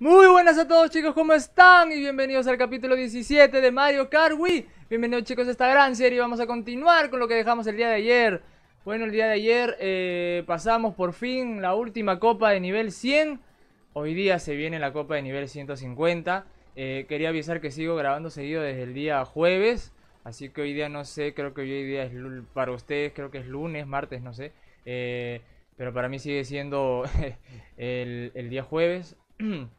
Muy buenas a todos chicos, ¿cómo están? Y bienvenidos al capítulo 17 de Mario Kart Bienvenidos chicos a esta gran serie, vamos a continuar con lo que dejamos el día de ayer. Bueno, el día de ayer eh, pasamos por fin la última copa de nivel 100 Hoy día se viene la copa de nivel 150 eh, Quería avisar que sigo grabando seguido desde el día jueves. Así que hoy día no sé, creo que hoy día es para ustedes, creo que es lunes, martes, no sé. Eh, Pero para mí sigue siendo el día jueves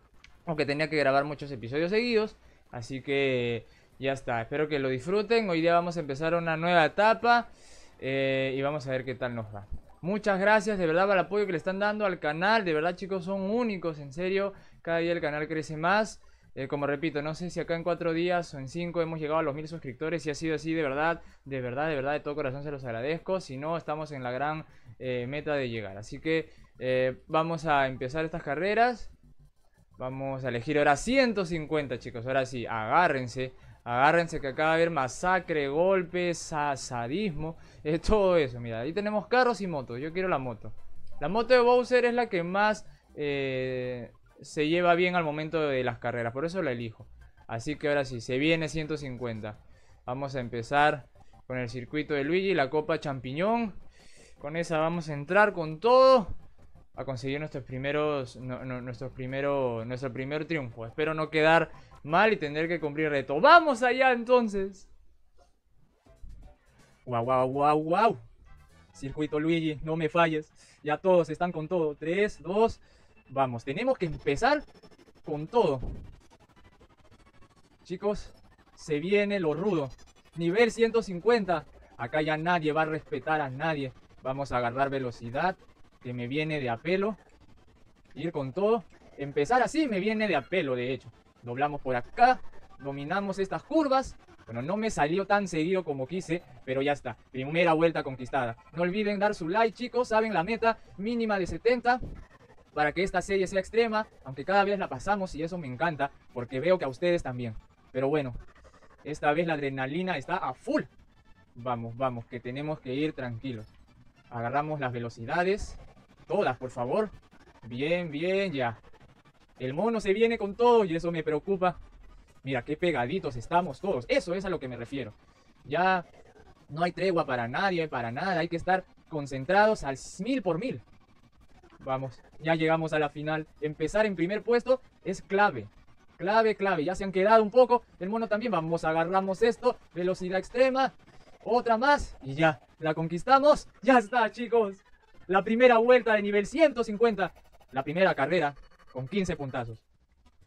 aunque tenía que grabar muchos episodios seguidos. Así que ya está, espero que lo disfruten. Hoy día vamos a empezar una nueva etapa eh, y vamos a ver qué tal nos va. Muchas gracias de verdad por el apoyo que le están dando al canal. De verdad chicos son únicos, en serio. Cada día el canal crece más. Eh, como repito, no sé si acá en cuatro días o en cinco hemos llegado a los mil suscriptores. Si ha sido así, de verdad, de verdad, de verdad, de todo corazón se los agradezco. Si no, estamos en la gran eh, meta de llegar. Así que vamos a empezar estas carreras. Vamos a elegir ahora 150, chicos. Ahora sí, agárrense. Agárrense que acá va a haber masacre, golpes, sadismo. Es todo eso, mira. Ahí tenemos carros y motos. Yo quiero la moto. La moto de Bowser es la que más eh, se lleva bien al momento de las carreras. Por eso la elijo. Así que ahora sí, se viene 150. Vamos a empezar con el circuito de Luigi, la copa champiñón. Con esa vamos a entrar con todo a conseguir nuestros primeros, nuestros primero, nuestro primer triunfo. Espero no quedar mal y tener que cumplir reto. ¡Vamos allá entonces! ¡Wow, wow, wow, wow! Circuito Luigi, no me falles. Ya todos están con todo. 3, 2, vamos. Tenemos que empezar con todo. Chicos, se viene lo rudo. Nivel 150. Acá ya nadie va a respetar a nadie. Vamos a agarrar velocidad que me viene de apelo. Ir con todo. Empezar así me viene de apelo, de hecho. Doblamos por acá, dominamos estas curvas. Bueno, no me salió tan seguido como quise, pero ya está. Primera vuelta conquistada. No olviden dar su like, chicos. Saben la meta mínima de 70 para que esta serie sea extrema, aunque cada vez la pasamos y eso me encanta, porque veo que a ustedes también. Pero bueno, esta vez la adrenalina está a full. Vamos, vamos, que tenemos que ir tranquilos. Agarramos las velocidades, Todas, por favor. Bien, bien, ya. El mono se viene con todo y eso me preocupa. Mira, qué pegaditos estamos todos. Eso es a lo que me refiero. Ya no hay tregua para nadie, para nada. Hay que estar concentrados al mil por mil. Vamos, ya llegamos a la final. Empezar en primer puesto es clave. Clave, clave. Ya se han quedado un poco. El mono también. Vamos, agarramos esto. Velocidad extrema. Otra más. Y ya. La conquistamos. Ya está, chicos la primera vuelta de nivel 150, la primera carrera con 15 puntazos.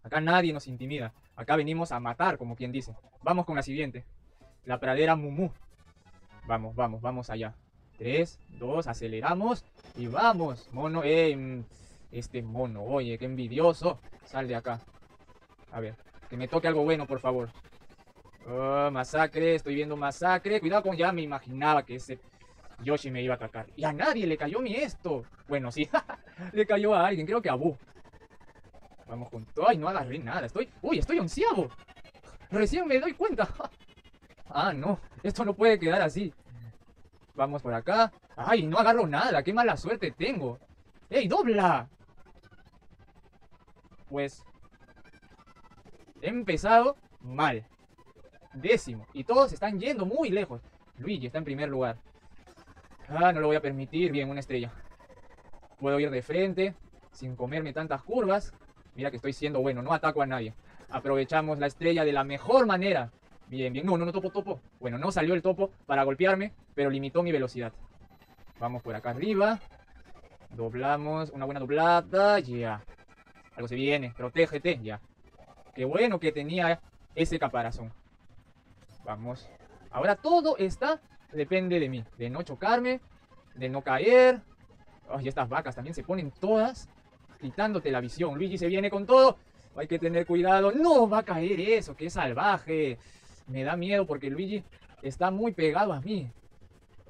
Acá nadie nos intimida, acá venimos a matar, como quien dice. Vamos con la siguiente, la pradera Mumu. Vamos, vamos, vamos allá. 3, 2, aceleramos y vamos. Mono, eh, este mono, oye, qué envidioso. Sal de acá. A ver, que me toque algo bueno, por favor. Oh, masacre, estoy viendo masacre. Cuidado con ya me imaginaba que ese Yoshi me iba a atacar. Y a nadie le cayó mi esto. Bueno, sí, le cayó a alguien, creo que a Bu. Vamos todo. Ay, no agarré nada. Estoy. Uy, estoy onceavo. Recién me doy cuenta. ah, no. Esto no puede quedar así. Vamos por acá. Ay, no agarro nada. Qué mala suerte tengo. ¡Ey, dobla! Pues. He empezado mal. Décimo. Y todos están yendo muy lejos. Luigi está en primer lugar. Ah, no lo voy a permitir. Bien, una estrella. Puedo ir de frente, sin comerme tantas curvas. Mira que estoy siendo bueno, no ataco a nadie. Aprovechamos la estrella de la mejor manera. Bien, bien. No, no, no, topo, topo. Bueno, no salió el topo para golpearme, pero limitó mi velocidad. Vamos por acá arriba. Doblamos, una buena doblada. Ya. Algo se viene. Protégete, ya. Qué bueno que tenía ese caparazón. Vamos. Ahora todo está depende de mí, de no chocarme, de no caer. Ay, estas vacas también se ponen todas quitándote la visión. Luigi se viene con todo. Hay que tener cuidado. No va a caer eso, que salvaje. Me da miedo porque Luigi está muy pegado a mí.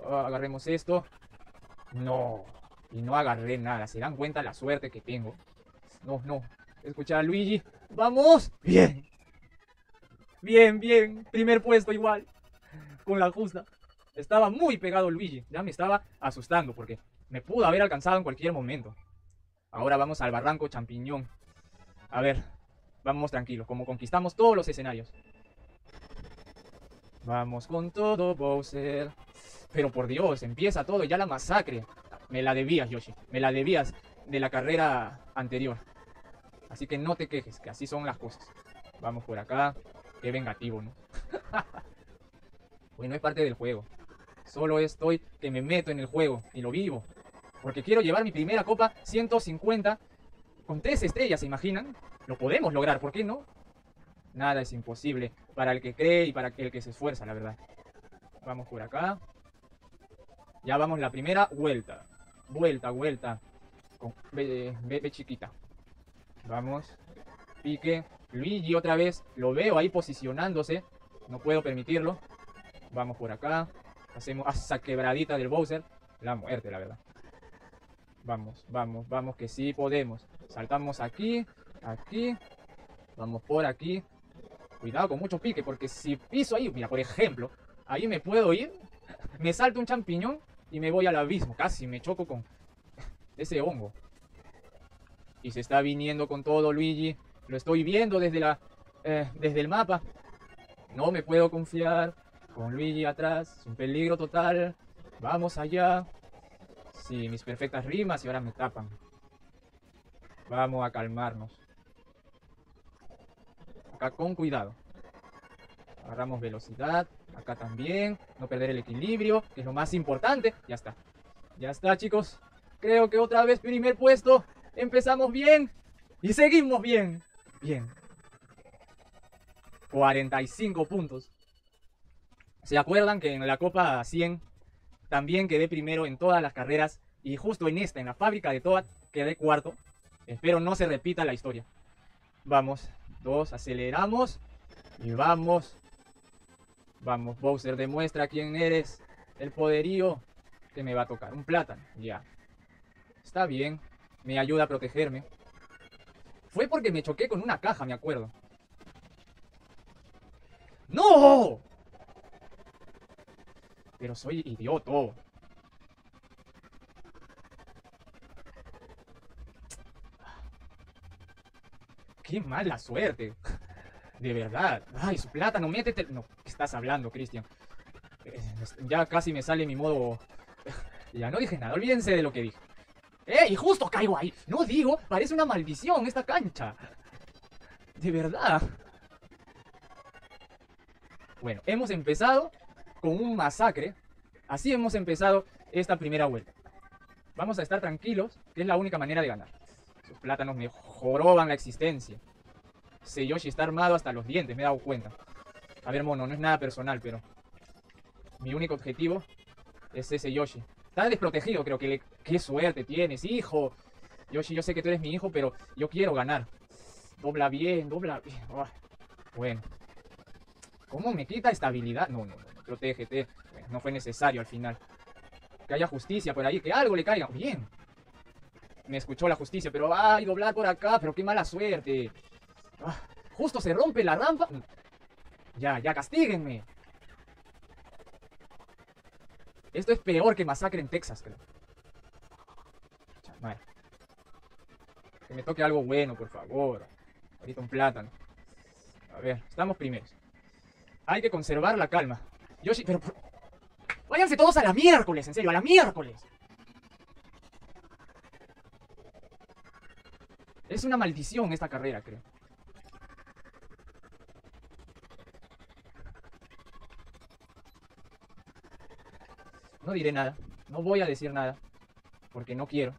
Ah, agarremos esto. No. Y no agarré nada. Se dan cuenta la suerte que tengo. No, no. Escuchar a Luigi. ¡Vamos! Bien. Bien, bien. Primer puesto igual. Con la justa. Estaba muy pegado Luigi. Ya me estaba asustando porque me pudo haber alcanzado en cualquier momento. Ahora vamos al barranco champiñón. A ver, vamos tranquilos, como conquistamos todos los escenarios. Vamos con todo, Bowser. Pero por Dios, empieza todo, ya la masacre. Me la debías, Yoshi. Me la debías de la carrera anterior. Así que no te quejes, que así son las cosas. Vamos por acá. Qué vengativo, ¿no? bueno, es parte del juego. Solo estoy que me meto en el juego y lo vivo. Porque quiero llevar mi primera copa 150 con tres estrellas, ¿se imaginan? Lo podemos lograr, ¿por qué no? Nada es imposible para el que cree y para el que se esfuerza, la verdad. Vamos por acá. Ya vamos la primera vuelta. Vuelta, vuelta. Con bebé chiquita. Vamos. Pique. Luigi otra vez. Lo veo ahí posicionándose. No puedo permitirlo. Vamos por acá. Hacemos esa quebradita del Bowser. La muerte, la verdad. Vamos, vamos, vamos, que sí podemos. Saltamos aquí, aquí. Vamos por aquí. Cuidado con mucho pique, porque si piso ahí, mira, por ejemplo, ahí me puedo ir, me salto un champiñón y me voy al abismo. Casi me choco con ese hongo. Y se está viniendo con todo, Luigi. Lo estoy viendo desde, la, eh, desde el mapa. No me puedo confiar. Con Luigi atrás. Es un peligro total. Vamos allá. Sí, mis perfectas rimas y ahora me tapan. Vamos a calmarnos. Acá con cuidado. Agarramos velocidad. Acá también. No perder el equilibrio, que es lo más importante. Ya está. Ya está, chicos. Creo que otra vez primer puesto. Empezamos bien. Y seguimos bien. Bien. 45 puntos. ¿Se acuerdan que en la Copa 100 también quedé primero en todas las carreras y justo en esta, en la fábrica de Toad, quedé cuarto? Espero no se repita la historia. Vamos, dos, aceleramos y vamos. Vamos, Bowser, demuestra quién eres. El poderío que me va a tocar. Un plátano, ya. Está bien, me ayuda a protegerme. Fue porque me choqué con una caja, me acuerdo. ¡No! Pero soy idiota. Qué mala suerte. De verdad. Ay, su plátano, métete. No, ¿qué estás hablando, Cristian? Eh, ya casi me sale mi modo. Ya no dije nada, olvídense de lo que dije. ¡Eh! Y justo caigo ahí. No digo, parece una maldición esta cancha. De verdad. Bueno, hemos empezado con un masacre. Así hemos empezado esta primera vuelta. Vamos a estar tranquilos, que es la única manera de ganar. Esos plátanos me joroban la existencia. Ese Yoshi está armado hasta los dientes, me he dado cuenta. A ver, mono, no es nada personal, pero... Mi único objetivo es ese Yoshi. Está desprotegido, creo que le... ¡Qué suerte tienes, hijo! Yoshi, yo sé que tú eres mi hijo, pero yo quiero ganar. Dobla bien, dobla bien. Bueno. ¿Cómo me quita estabilidad? No, no, no. Protégete. no fue necesario al final. Que haya justicia por ahí, que algo le caiga. Bien. Me escuchó la justicia, pero ay, doblar por acá, pero qué mala suerte. Ah, justo se rompe la rampa. Ya, ya, castíguenme. Esto es peor que masacre en Texas, creo. Que me toque algo bueno, por favor. Ahorita un plátano. A ver, estamos primeros. Hay que conservar la calma. Yoshi, pero... Váyanse todos a la miércoles, en serio, a la miércoles. Es una maldición esta carrera, creo. No diré nada. No voy a decir nada. Porque no quiero.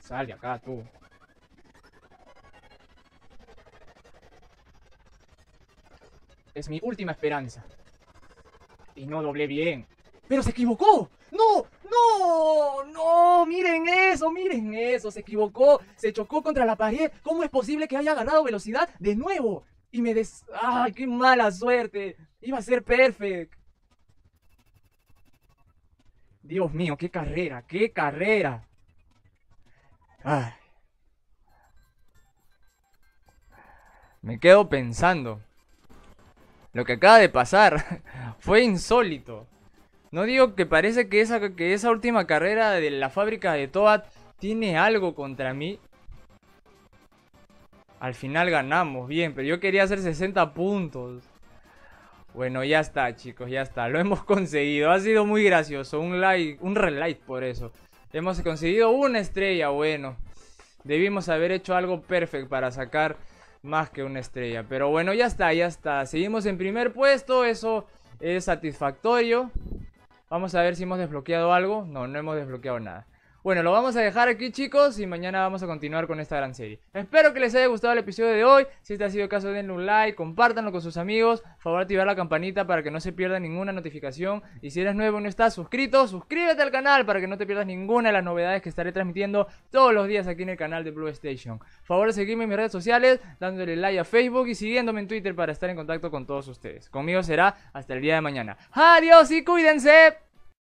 Sal de acá, tú. Es mi última esperanza. Y no doblé bien. ¡Pero se equivocó! ¡No! ¡No! ¡No! ¡Miren eso! ¡Miren eso! Se equivocó. Se chocó contra la pared. ¿Cómo es posible que haya agarrado velocidad de nuevo? Y me des... ¡Ay, qué mala suerte! Iba a ser perfect. Dios mío, qué carrera, qué carrera. Me quedo pensando. Lo que acaba de pasar fue insólito. No digo que parece que esa, que esa última carrera de la fábrica de Toad tiene algo contra mí. Al final ganamos, bien, pero yo quería hacer 60 puntos. Bueno, ya está, chicos, ya está. Lo hemos conseguido. Ha sido muy gracioso. Un like, un relight por eso. Hemos conseguido una estrella, bueno. Debimos haber hecho algo perfecto para sacar más que una estrella. Pero bueno, ya está, ya está. Seguimos en primer puesto, eso es satisfactorio. Vamos a ver si hemos desbloqueado algo. No, no hemos desbloqueado nada. Bueno, lo vamos a dejar aquí chicos y mañana vamos a continuar con esta gran serie. Espero que les haya gustado el episodio de hoy. Si este ha sido el caso, denle un like, compártanlo con sus amigos. Por favor, activar la campanita para que no se pierda ninguna notificación. Y si eres nuevo y no estás suscrito, suscríbete al canal para que no te pierdas ninguna de las novedades que estaré transmitiendo todos los días aquí en el canal de Blue Station. Por favor, seguidme en mis redes sociales, dándole like a Facebook y siguiéndome en Twitter para estar en contacto con todos ustedes. Conmigo será hasta el día de mañana. Adiós y cuídense.